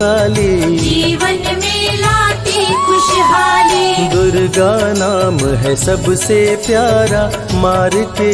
जीवन में लाती खुशहाली। दुर्गा नाम है सबसे प्यारा मार के